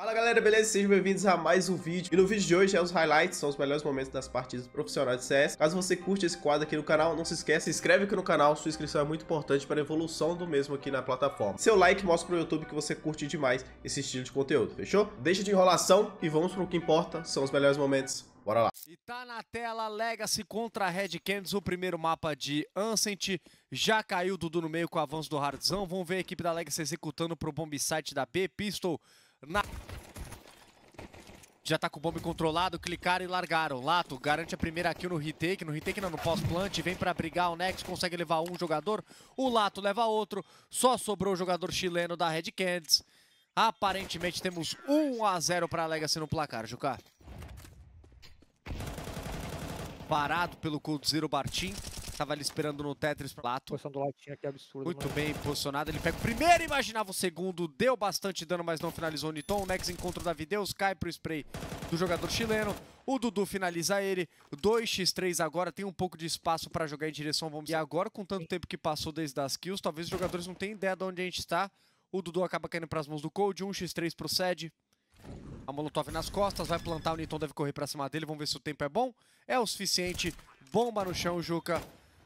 Fala galera, beleza? Sejam bem-vindos a mais um vídeo. E no vídeo de hoje é os highlights, são os melhores momentos das partidas profissionais de CS. Caso você curte esse quadro aqui no canal, não se esqueça, se inscreve aqui no canal, sua inscrição é muito importante para a evolução do mesmo aqui na plataforma. Seu like mostra pro YouTube que você curte demais esse estilo de conteúdo, fechou? Deixa de enrolação e vamos pro que importa, são os melhores momentos. Bora lá. E tá na tela Legacy contra Red Canids, o primeiro mapa de Ancient. Já caiu Dudu no meio com o avanço do Hardzão. Vamos ver a equipe da Legacy executando pro bomb site da B. Pistol na... Já tá com o bomb controlado, clicaram e largaram. Lato garante a primeira kill no retake, no retake não, no pós-plant, vem pra brigar, o Nex consegue levar um jogador, o Lato leva outro, só sobrou o jogador chileno da Red Canids. Aparentemente temos 1 a 0 pra Legacy no placar, Juca. Parado pelo Cold Zero Bartim. Tava ali esperando no Tetris Plato. Posição do latinha aqui é absurda. Muito mano. bem posicionado. Ele pega o primeiro, imaginava o segundo. Deu bastante dano, mas não finalizou o Niton. O Nex encontra o Davideus, cai pro spray do jogador chileno. O Dudu finaliza ele. 2x3 agora, tem um pouco de espaço para jogar em direção bomb. E agora, com tanto tempo que passou desde as kills, talvez os jogadores não tenham ideia de onde a gente está. O Dudu acaba caindo para as mãos do Cold. 1x3 pro Sed. A Molotov nas costas, vai plantar, o Niton deve correr pra cima dele, vamos ver se o tempo é bom. É o suficiente, bomba no chão, Juca.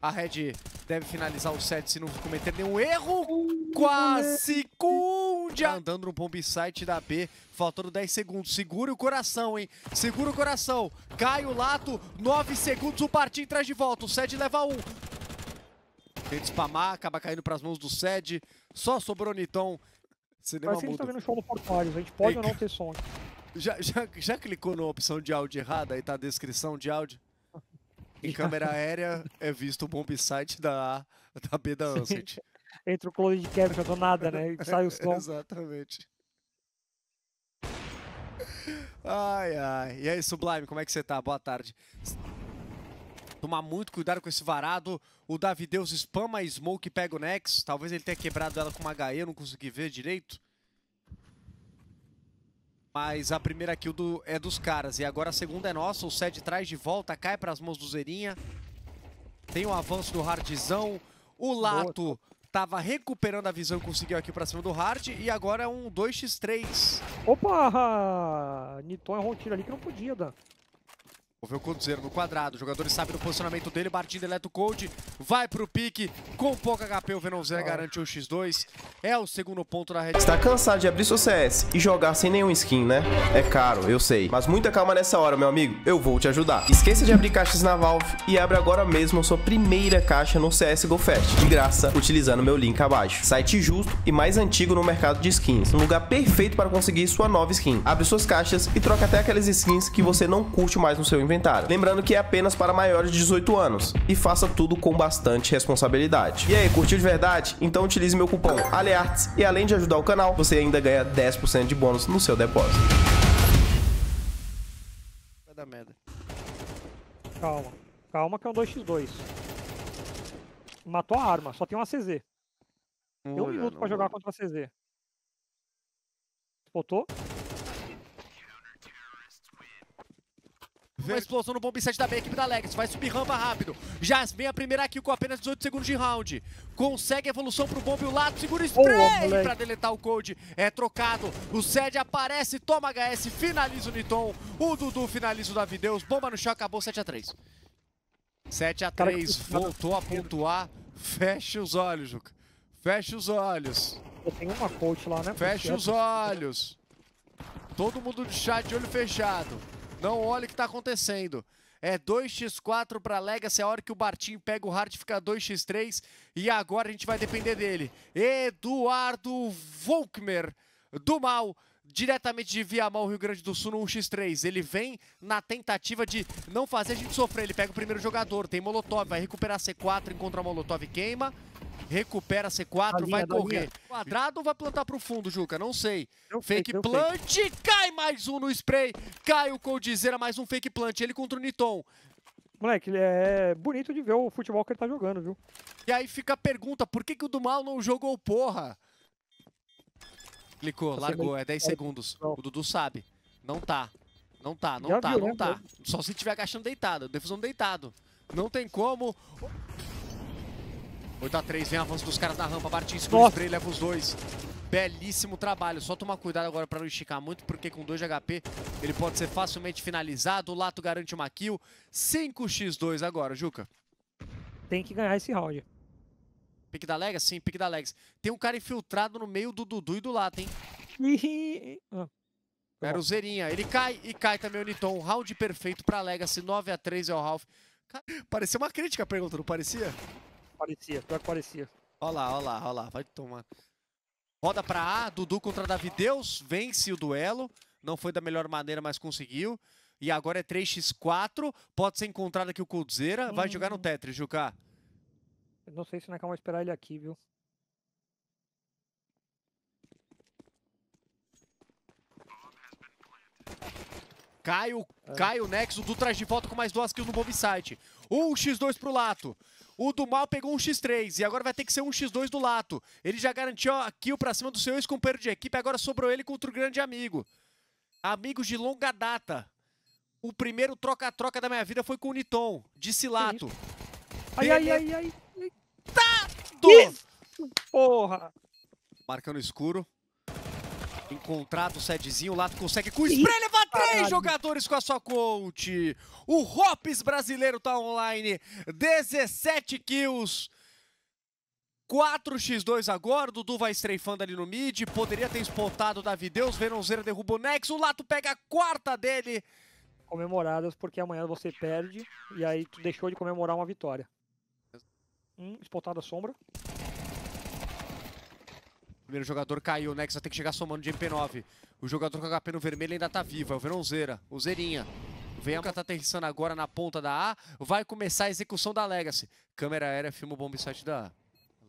A Red deve finalizar o set se não cometer nenhum erro. Quase cunde andando no bomb site da B, faltando 10 segundos. Segura o coração, hein? Segura o coração. Cai o Lato, 9 segundos, o Partim traz de volta. O Sed leva um. Tenta spamar, acaba caindo pras mãos do Sed. Só sobrou Niton. Cinema Parece que a gente tá vendo show no Portuários. A gente pode Ei, ou não ter som aqui. Já, já, já clicou na opção de áudio errada? Aí tá a descrição de áudio. Em câmera aérea é visto o bomb site da, da B da Ancient. Entre o close de capture do nada, né? E sai o som. Exatamente. Ai, ai. E aí, Sublime, como é que você tá? Boa tarde. Tomar muito cuidado com esse varado. O Davideus spama a smoke e pega o Nex. Talvez ele tenha quebrado ela com uma HE, eu não consegui ver direito. Mas a primeira kill do, é dos caras. E agora a segunda é nossa. O Sed traz de volta, cai para as mãos do Zerinha. Tem o avanço do Hardzão. O Lato tava recuperando a visão e conseguiu aqui para cima do Hard. E agora é um 2x3. Opa! Niton errou um tiro ali que não podia, Dan. Vou ver o Coldzero no quadrado. Os jogadores sabem do posicionamento dele. Bartim deleta o Cold. Vai pro pique. Com pouco HP, o Venomzera garante um x2. É o segundo ponto da rede. Está cansado de abrir seu CS e jogar sem nenhum skin, né? É caro, eu sei. Mas muita calma nessa hora, meu amigo. Eu vou te ajudar. Esqueça de abrir caixas na Valve e abre agora mesmo a sua primeira caixa no CSGO Fest, de graça, utilizando meu link abaixo. Site justo e mais antigo no mercado de skins. Um lugar perfeito para conseguir sua nova skin. Abre suas caixas e troca até aquelas skins que você não curte mais no seu inventário. Lembrando que é apenas para maiores de 18 anos. E faça tudo com bastante responsabilidade. E aí, curtiu de verdade? Então utilize meu cupom ALEARTS e além de ajudar o canal, você ainda ganha 10% de bônus no seu depósito. Vai dar merda. Calma. Calma que é um 2x2. Matou a arma, só tem uma CZ. Tem um minuto pra jogar contra a CZ. Spotou? Vem a explosão no bomb set da B, equipe da Legacy. Vai subir rampa rápido. Jasmine a primeira kill com apenas 18 segundos de round. Consegue a evolução pro bomb. O lado segura o spray moleque. pra deletar o Code. É trocado. O Sed aparece, toma HS, finaliza o Niton. O Dudu finaliza o Davideus. Bomba no chão, acabou 7x3. 7x3, Cara, que- voltou a pontuar. Fecha os olhos, Juca. Fecha os olhos. Tenho uma coach lá, né? Fecha os olhos. Todo mundo de chat de olho fechado. Não olha o que tá acontecendo. É 2x4 pra Legacy, é a hora que o Bartim pega o hard fica 2x3 e agora a gente vai depender dele. Eduardo Volkmer, do mal, diretamente de Viamão, Rio Grande do Sul, no 1x3. Ele vem na tentativa de não fazer a gente sofrer. Ele pega o primeiro jogador, tem Molotov, vai recuperar C4, encontra a Molotov, queima. Recupera C4, Da linha, vai correr. Quadrado ou vai plantar pro fundo, Juca? Não sei. Fake eu sei. plant, cai mais um no spray. Cai o Coldzera, mais um fake plant. Ele contra o Niton. Moleque, ele é bonito de ver o futebol que ele tá jogando, viu? E aí fica a pergunta, por que, que o do mal não jogou porra? Clicou, Tá largou, é 10 é, segundos. não. O Dudu sabe. Não tá. Não tá, não Já tá, viu, não né? tá. Só se estiver agachando deitado, defusão deitado. Não tem como. 8x3, vem avanço dos caras na rampa. Segura o Nossa. spray, leva os dois. Belíssimo trabalho. Só tomar cuidado agora pra não esticar muito, porque com 2 de HP ele pode ser facilmente finalizado. O Lato garante uma kill. 5x2 agora, Juca. Tem que ganhar esse round. Pique da Legacy? Sim, pique da Legacy. Tem um cara infiltrado no meio do Dudu e do Lato, hein? Ah, Era o Zerinha. Ele cai e cai também o Niton. Round perfeito pra Legacy. 9x3 é o Ralph. Parecia uma crítica a pergunta, não parecia? Parecia, pior que parecia. Olha lá, olha lá, olha lá. Vai tomar. Roda pra A, Dudu contra Davi Deus. Vence o duelo. Não foi da melhor maneira, mas conseguiu. E agora é 3x4. Pode ser encontrado aqui o Coldzera. Vai jogar no Hum. Tetris, Juca. Eu não sei se não é calma esperar ele aqui, viu? Cai o, É. cai o Nexo, o Du traz de volta com mais duas kills no bomb site. Um x2 pro Lato. O do mal pegou um x3 e agora vai ter que ser um x2 do Lato. Ele já garantiu a kill pra cima do seu ex-companheiro de equipe, agora sobrou ele contra o grande amigo. Amigos de longa data. O primeiro troca-troca da minha vida foi com o Niton, disse Lato. Ai, ai, ai, ai. Do... Isso! Porra! Marcando escuro. Encontrado o sedzinho, o Lato consegue com o spray levar três jogadores com a sua coach. O Hops brasileiro tá online. 17 kills. 4x2 agora, o Dudu vai estreifando ali no mid, poderia ter spotado o Davi Deus, Veronzeira derruba o Nex, o Lato pega a quarta dele. Comemoradas porque amanhã você perde e aí tu deixou de comemorar uma vitória. Hum, espotada sombra. Primeiro jogador caiu, o Nex vai ter que chegar somando de MP9. O jogador com HP no vermelho ainda tá vivo, é o Veronzeira, o Zerinha. Vem a tá aterrissando agora na ponta da A, vai começar a execução da Legacy. Câmera aérea, filma o bomb site da A.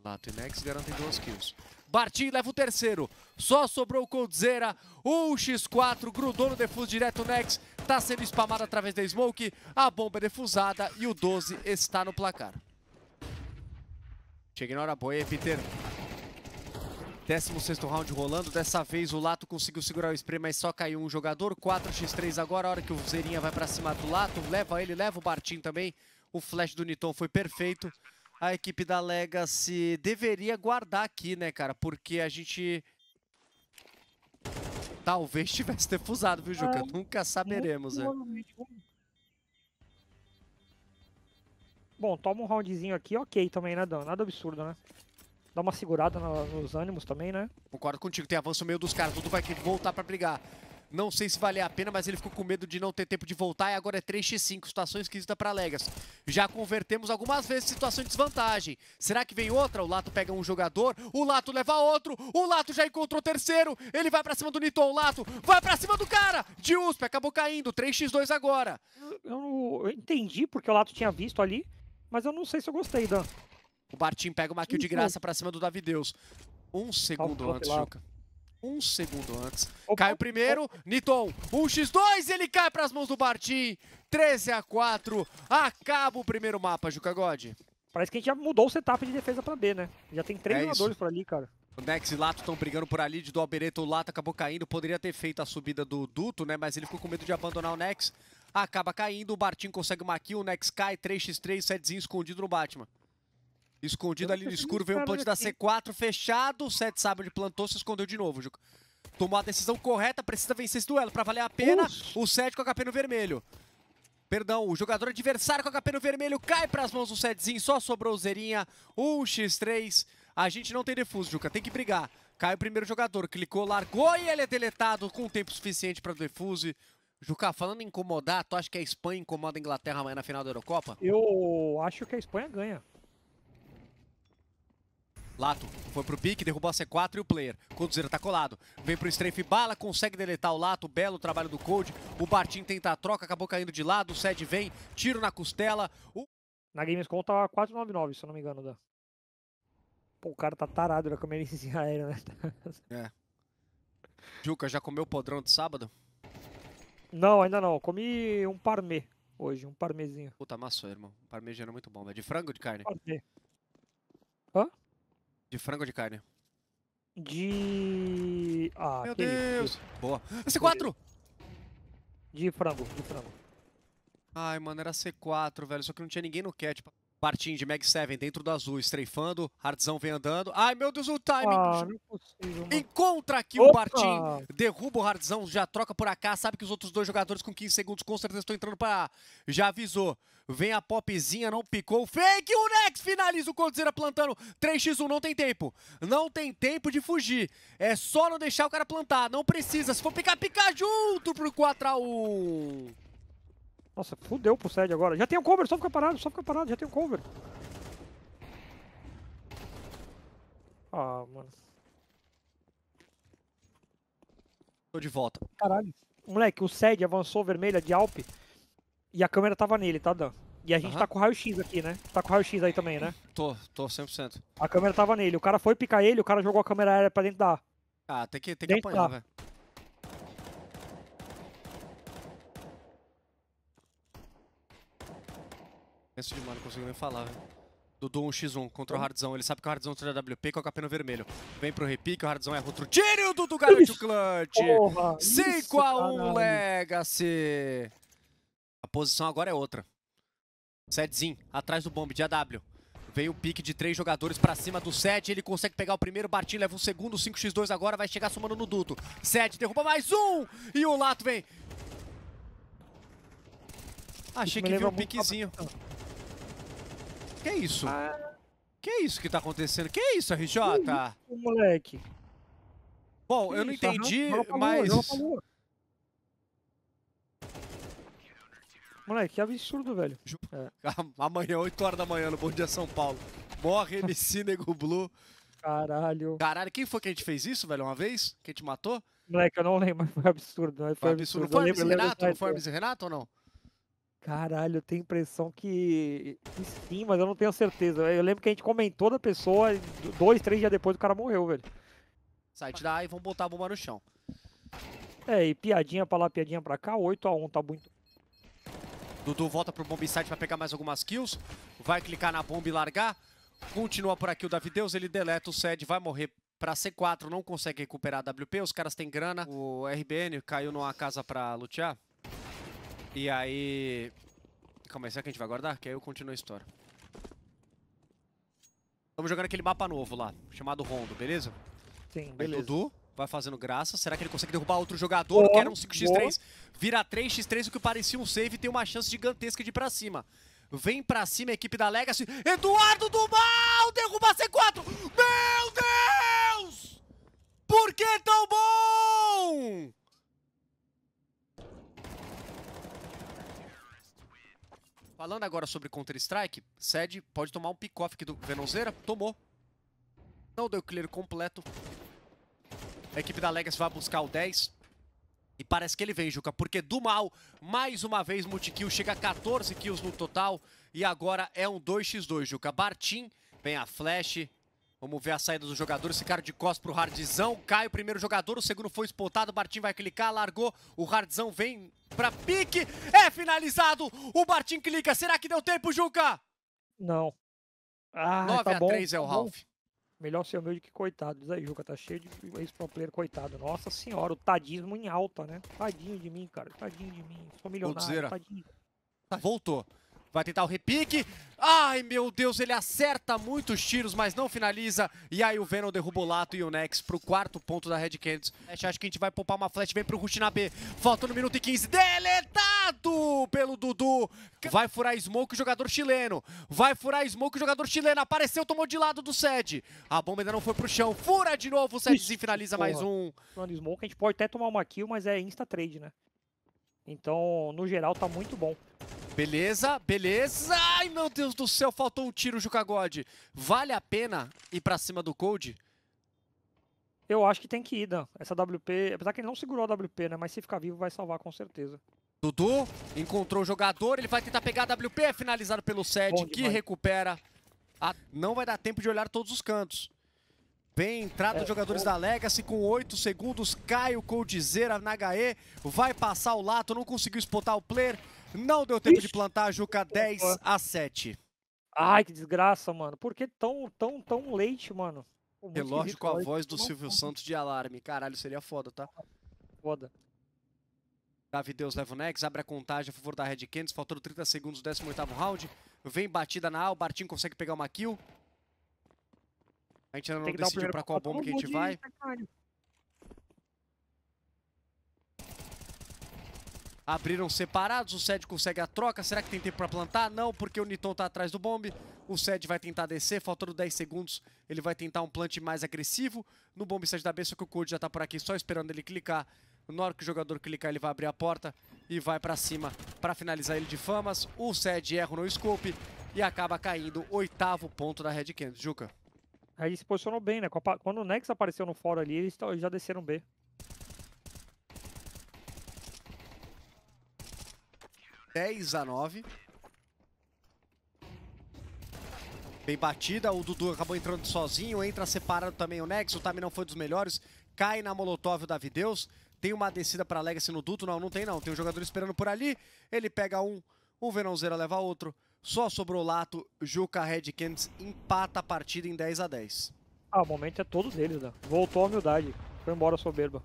Lato e Nex garantem duas kills. Bartim leva o terceiro. Só sobrou o Coldzera. 1x4, grudou no defuso direto. O Nex tá sendo spamado através da Smoke. A bomba é defusada e o 12 está no placar. Cheguei na hora boa, Peter. 16 round rolando. Dessa vez o Lato conseguiu segurar o spray, mas só caiu um jogador. 4x3 agora. A hora que o Zerinha vai pra cima do Lato. Leva ele, leva o Bartim também. O flash do Niton foi perfeito. A equipe da Legacy deveria guardar aqui, né, cara? Porque a gente. Talvez tivesse defusado, viu, Juca? É, Nunca saberemos, né? Bom, toma um roundzinho aqui, ok também, né, Dan? Nada absurdo, né? Dá uma segurada na- nos ânimos também, né? Concordo contigo, tem avanço no meio dos caras, tudo vai querer voltar pra brigar. Não sei se valia a pena, mas ele ficou com medo de não ter tempo de voltar e agora é 3x5, situação esquisita pra Legas. Já convertemos algumas vezes situação de desvantagem. Será que vem outra? O Lato pega um jogador, o Lato leva outro, o Lato já encontrou o terceiro, ele vai pra cima do Niton, o Lato vai pra cima do cara! De USP, acabou caindo, 3x2 agora. Eu, não- eu entendi porque o Lato tinha visto ali, mas eu não sei se eu gostei, Dan. O Bartim pega uma kill de Isso. graça pra cima do Davi Deus. Um segundo antes. Juca. Um segundo antes. Opa, Cai o primeiro, Niton, 1x2, ele cai pras mãos do Bartim, 13 a 4, acaba o primeiro mapa, Juca God. Parece que a gente já mudou o setup de defesa pra B, né? Já tem três É jogadores por ali, cara. O Nex e Lato estão brigando por ali, de do Albereto, o Lato acabou caindo, poderia ter feito a subida do Duto, né, mas ele ficou com medo de abandonar o Nex, acaba caindo, o Bartim consegue uma kill, o Nex cai, 3x3, setzinho escondido no Batman. Escondido ali no escuro, veio um plant da aqui. C4, fechado, o Sete sabe onde plantou, se escondeu de novo, Juca. Tomou a decisão correta, precisa vencer esse duelo, pra valer a pena, o 7 com HP no vermelho. Perdão, o jogador adversário com HP no vermelho cai pras mãos do setzinho, só sobrou o Zerinha, 1x3. A gente não tem defuso, Juca, tem que brigar. Cai o primeiro jogador, clicou, largou e ele é deletado com tempo suficiente pra defuse. Juca, falando em incomodar, tu acha que a Espanha incomoda a Inglaterra amanhã na final da Eurocopa? Eu acho que a Espanha ganha. Lato foi pro pique, derrubou a C4 e o player. Coldzera tá colado. Vem pro strafe bala, consegue deletar o Lato. Belo trabalho do Cold. O Bartim tenta a troca, acabou caindo de lado. O Sed vem, tiro na costela. O Na Gamescom tá 499, se eu não me engano, Dan. Pô, o cara tá tarado na câmera aérea, né? Juca já comeu o podrão de sábado? Não, ainda não. Comi um parmê hoje, um parmezinho. Puta, amassou, irmão. Parmegiana é muito bom. É de frango ou de carne? Parmê. De frango ou de carne? De. Ah, Meu Deus! Boa. C4! De frango, de frango. Ai, mano, era C4, velho. Só que não tinha ninguém no cat. pra- Bartim de Mag 7 dentro do azul, estreifando. Hardzão vem andando. Ai, meu Deus, o timing. Ah, é. Encontra aqui o Opa! Bartim, derruba o Hardzão, já troca por AK, sabe que os outros dois jogadores com 15 segundos com certeza estão entrando para. Já avisou. Vem a popzinha, não picou. Fake, o Nex finaliza o Coldzera plantando. 3x1, não tem tempo. Não tem tempo de fugir. É só não deixar o cara plantar, não precisa. Se for picar, picar junto pro 4x1. Nossa, fudeu pro SED agora. Já tem um cover, só fica parado, só fica parado, já tem um cover. Ah, mano. Tô de volta. Caralho. Moleque, o SED avançou vermelha de Alp e a câmera tava nele, tá, Dan? E a gente Aham. tá com raio-x aqui, né? Tá com raio-x aí também, né? Tô, tô 100%. A câmera tava nele. O cara foi picar ele, o cara jogou a câmera aérea pra dentro da. Ah, tem que, tem que Dentro apanhar, velho. Penso de mano, não consigo nem falar, velho. Dudu 1x1 contra o Hardzão. Ele sabe que o Hardzão tira WP com o capeno vermelho. Vem pro repique, o Hardzão erra outro tiro e o Dudu garante o clutch. Porra! 5x1 caralho. Legacy. A posição agora é outra. Sedzinho, atrás do bombe de AW. Vem o pique de três jogadores pra cima do Sed. Ele consegue pegar o primeiro, Bartim leva o segundo, 5x2 agora, vai chegar somando no duto. Sed derruba mais um! E o Lato vem. Achei que viu um piquezinho. Que isso? Ah, Que isso que tá acontecendo? Que isso, RJ? o moleque. Bom, eu não Isso, entendi, lua, mas... lua. Moleque, que absurdo, velho. Amanhã, 8 horas da manhã, no Bom Dia São Paulo. Morre MC Nego Blue. Caralho. Caralho, quem foi que a gente fez isso, velho, uma vez? Que a gente matou? Moleque, eu não lembro, mas foi absurdo. Mas Foi foi absurdo. absurdo. Foi Hermes Renato? Não foi. Hermes Renato ou não? Caralho, eu tenho a impressão que... que sim, mas eu não tenho certeza. Eu lembro que a gente comentou da pessoa, dois, três dias depois o cara morreu, velho. Site da A e vamos botar a bomba no chão. É, e piadinha pra lá, piadinha pra cá, 8x1, tá muito. Dudu volta pro bomb site pra pegar mais algumas kills. Vai clicar na bomba e largar. Continua por aqui o Davideus, ele deleta o SED, vai morrer pra C4, não consegue recuperar a WP, os caras têm grana. O RBN caiu numa casa pra lutear. E aí... Calma aí, será que a gente vai guardar? Que aí eu continuo a história. Estamos jogando aquele mapa novo lá, chamado Rondo, beleza? Sim, Aí beleza. Dudu vai fazendo graça. Será que ele consegue derrubar outro jogador? que era um 5x3. Vira 3x3, o que parecia um save e tem uma chance gigantesca de ir pra cima. Vem pra cima a equipe da Legacy. Eduardo do Mal! Derruba C4! Meu Deus! Por que tão bom? Falando agora sobre Counter-Strike, Sed pode tomar um pick-off aqui do Venonzeira. Tomou. Não deu clear completo. A equipe da Legacy vai buscar o 10. E parece que ele vem, Juca, porque do mal, mais uma vez, multikill, chega a 14 kills no total. E agora é um 2x2, Juca. Bartim, vem a flash. Vamos ver a saída dos jogadores. Cara de costas pro Hardzão. Cai o primeiro jogador, o segundo foi spotado. Bartim vai clicar, largou. O Hardzão vem pra pique. É finalizado. O Bartim clica. Será que deu tempo, Juca? Não. Ah, 9 tá a bom, 3 é o tá. Ralph. Melhor ser humilde que coitado. Diz aí, Juca, tá cheio de ex-pro player, coitado. Nossa senhora, o tadismo em alta, né? Tadinho de mim, cara. Tadinho de mim. Sou milionário, tadinho. Tá, Voltou. Vai tentar o repique. Ai, meu Deus, ele acerta muitos tiros, mas não finaliza. E aí o Venom derruba o Lato e o Nex pro quarto ponto da Red Canids. Acho que a gente vai poupar uma flash, vem pro Rush na B. Falta no minuto e 15. Deletado pelo Dudu. Vai furar Smoke o jogador chileno. Vai furar Smoke o jogador chileno. Apareceu, tomou de lado do Sed. A bomba ainda não foi pro chão. Fura de novo, o Sedzinho finaliza mais porra. um. Falando em smoke, a gente pode até tomar uma kill, mas é insta trade, né? Então, no geral, tá muito bom. Beleza, beleza. Ai, meu Deus do céu, faltou um tiro, Juca God. Vale a pena ir pra cima do Cold? Eu acho que tem que ir, Dan. Essa WP, apesar que ele não segurou a WP, né? Mas se ficar vivo, vai salvar com certeza. Dudu encontrou o jogador, ele vai tentar pegar a WP, é finalizado pelo Sed, que recupera. Ah, não vai dar tempo de olhar todos os cantos. Vem entrada É, dos jogadores bom. da Legacy com 8 segundos, cai o Coldzera na HE, vai passar o Lato, não conseguiu spotar o player, não deu tempo de Ixi. plantar, Juca 10 a 7. Ai, que desgraça, mano. Por que tão, tão, tão late, mano? Relógio com a cara. voz do Não, Silvio Santos de alarme, caralho, seria foda, tá? Foda. Davi Deus leva o Nex, abre a contagem a favor da Red Canids, faltando 30 segundos do 18º round. Vem batida na A, o Bartinho consegue pegar uma kill. A gente ainda não decidiu pra qual bomba que a gente vai. Abriram separados, o Sed consegue a troca. Será que tem tempo pra plantar? Não, porque o Niton tá atrás do bombe. O Sed vai tentar descer, faltando 10 segundos, ele vai tentar um plant mais agressivo. No bombe Sed da B, só que o Code já tá por aqui só esperando ele clicar. Na hora que o jogador clicar, ele vai abrir a porta e vai pra cima pra finalizar ele de famas. O Sed erra no scope e acaba caindo oitavo ponto da Red Canids. Juca. Aí se posicionou bem, né? Quando o Nex apareceu no fora ali, eles já desceram B. 10 a 9. Bem batida, o Dudu acabou entrando sozinho, entra separado também o Nex, o time não foi dos melhores, cai na Molotov o Davideus, tem uma descida para Legacy no duto, não, não tem não, tem um jogador esperando por ali, ele pega um, o Venãozeira leva outro, só sobrou o Lato, Juca, Red empata a partida em 10 a 10. Ah, o momento é todo deles, né? Voltou a humildade, foi embora soberba.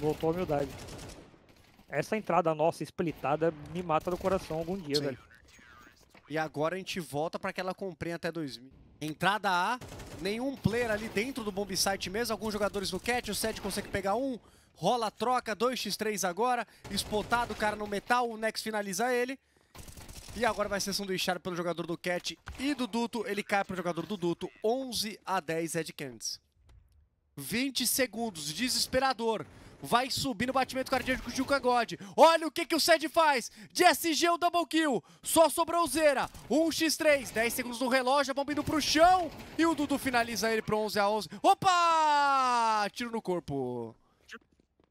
Voltou a humildade. Essa entrada nossa splitada me mata do coração algum dia, Sim. velho. E agora a gente volta para que ela compre até 2000. Entrada A, nenhum player ali dentro do bomb site mesmo, alguns jogadores no catch, o Sed consegue pegar um, rola a troca, 2x3 agora, spotado, o cara no metal, o Nex finaliza ele. E agora vai ser sanduichado pelo jogador do catch e do duto, ele cai pro jogador do duto, 11 a 10 Ed Candies. 20 segundos, desesperador vai subir no batimento cardíaco de Juca God. Olha o que, que o Sed faz. De SG o double kill. Só sobrou o Zera. 1x3, 10 segundos no relógio, a bomba indo pro chão. E o Dudu finaliza ele pro 11 a 11. Opa! Tiro no corpo.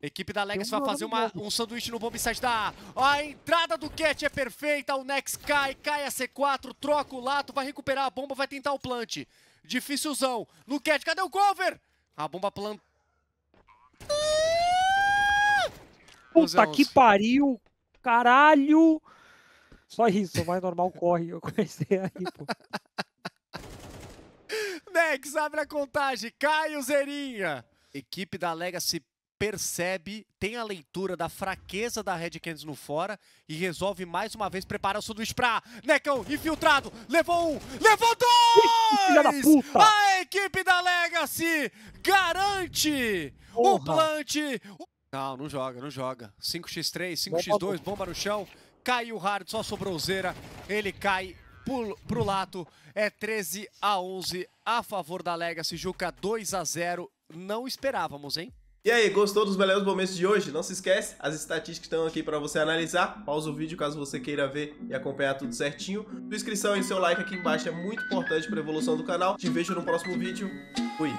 Equipe da Legacy vai fazer uma, um sanduíche no bomb site da A. A entrada do Cat é perfeita, o Nex cai, cai a C4, troca o lato, vai recuperar a bomba, vai tentar o plant. Dificilzão. No Cat, cadê o cover? A bomba planta. Puta que pariu! Caralho! Só isso, o mais normal corre. Eu comecei aí, pô. Nex, abre a contagem. Caio Zerinha. Equipe da Legacy percebe, tem a leitura da fraqueza da Red Canids no fora e resolve mais uma vez preparar o sanduíche pra Necão, infiltrado, levou um, levou dois! Filha da puta! A equipe da Legacy garante Porra. o plant, não, não joga, não joga. 5x3, 5x2, bomba no chão. Caiu o hard, só sobrou o Zera. Ele cai pro, pro lato. É 13 a 11 a favor da Legacy. Juca 2 a 0 Não esperávamos, hein? E aí, gostou dos belos momentos de hoje? Não se esquece, as estatísticas estão aqui para você analisar. Pausa o vídeo caso você queira ver e acompanhar tudo certinho. Sua inscrição e seu like aqui embaixo é muito importante para a evolução do canal. Te vejo no próximo vídeo. Fui!